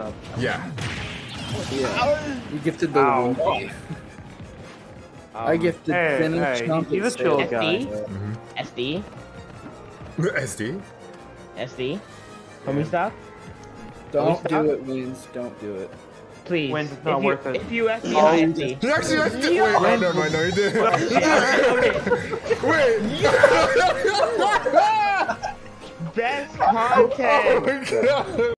up. Yeah. Yeah. You gifted the Ow. one. Um, I gifted hey, Finn hey, chunk he's a chill SD? guy. SD? SD? SD? SD? Can we stop? Don't Stop. do it, Wins. Don't do it. Please. Wins, it's not if worth you, it. If you SD, Oh, I'll you SD. He actually SD. Wait, oh, never mind. No, you did. Okay, Wait. Best content! Oh my god.